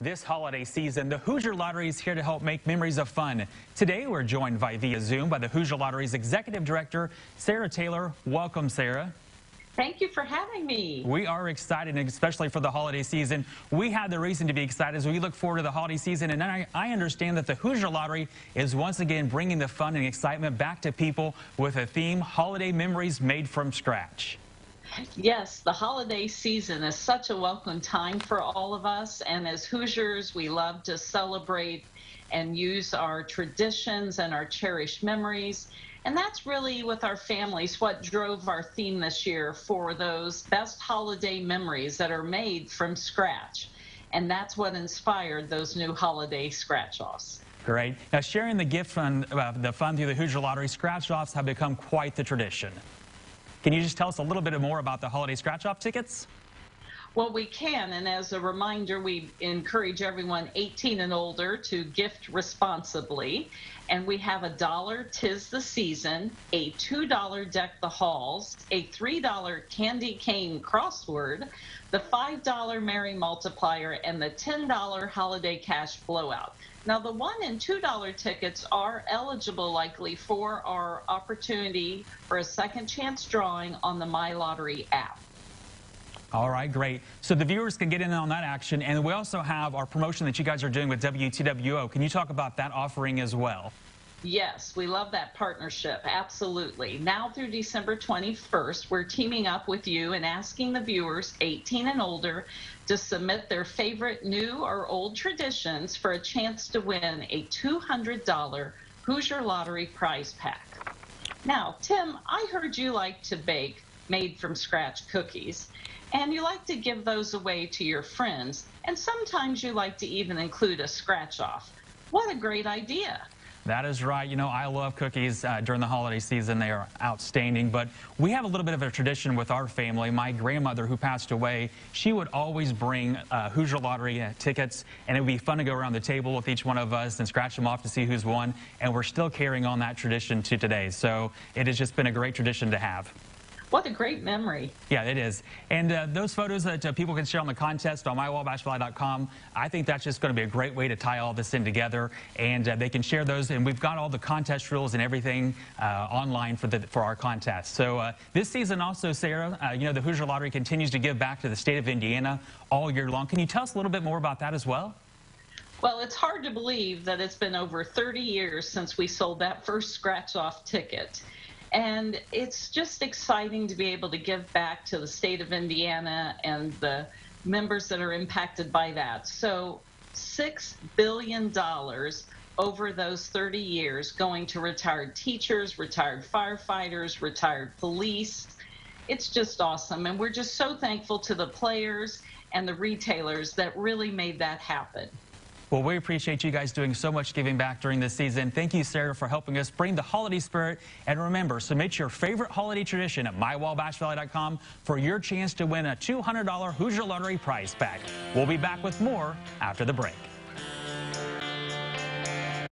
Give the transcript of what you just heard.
This holiday season, the Hoosier Lottery is here to help make memories of fun. Today, we're joined by via Zoom by the Hoosier Lottery's Executive Director, Sarah Taylor. Welcome, Sarah. Thank you for having me. We are excited, especially for the holiday season. We have the reason to be excited as we look forward to the holiday season. And I, I understand that the Hoosier Lottery is once again bringing the fun and excitement back to people with a theme, Holiday Memories Made from Scratch. Yes, the holiday season is such a welcome time for all of us. And as Hoosiers, we love to celebrate and use our traditions and our cherished memories. And that's really with our families what drove our theme this year for those best holiday memories that are made from scratch. And that's what inspired those new holiday scratch offs. Great. Now, sharing the gift fund, uh, the fund through the Hoosier Lottery, scratch offs have become quite the tradition. Can you just tell us a little bit more about the holiday scratch off tickets? Well, we can, and as a reminder, we encourage everyone 18 and older to gift responsibly. And we have a dollar tis the season, a $2 deck the halls, a $3 candy cane crossword, the $5 Merry multiplier, and the $10 holiday cash blowout. Now, the one and two dollar tickets are eligible likely for our opportunity for a second chance drawing on the My Lottery app. All right, great. So the viewers can get in on that action, and we also have our promotion that you guys are doing with WTWO. Can you talk about that offering as well? Yes, we love that partnership. Absolutely. Now through December 21st, we're teaming up with you and asking the viewers 18 and older to submit their favorite new or old traditions for a chance to win a $200 Hoosier Lottery prize pack. Now, Tim, I heard you like to bake made from scratch cookies, and you like to give those away to your friends, and sometimes you like to even include a scratch off. What a great idea! That is right. You know, I love cookies uh, during the holiday season. They are outstanding. But we have a little bit of a tradition with our family. My grandmother, who passed away, she would always bring uh, Hoosier Lottery uh, tickets, and it would be fun to go around the table with each one of us and scratch them off to see who's won. And we're still carrying on that tradition to today. So it has just been a great tradition to have. What a great memory. Yeah, it is. And uh, those photos that uh, people can share on the contest on mywawabashvalley.com, I think that's just going to be a great way to tie all this in together. And uh, they can share those. And we've got all the contest rules and everything uh, online for, the, for our contest. So uh, this season also, Sarah, uh, you know, the Hoosier Lottery continues to give back to the state of Indiana all year long. Can you tell us a little bit more about that as well? Well, it's hard to believe that it's been over 30 years since we sold that first scratch off ticket. And it's just exciting to be able to give back to the state of Indiana and the members that are impacted by that. So, $6 billion over those 30 years going to retired teachers, retired firefighters, retired police. It's just awesome. And we're just so thankful to the players and the retailers that really made that happen. Well, we appreciate you guys doing so much giving back during this season. Thank you, Sarah, for helping us bring the holiday spirit. And remember, submit your favorite holiday tradition at mywawabashvalley.com for your chance to win a $200 Hoosier Lottery prize pack. We'll be back with more after the break.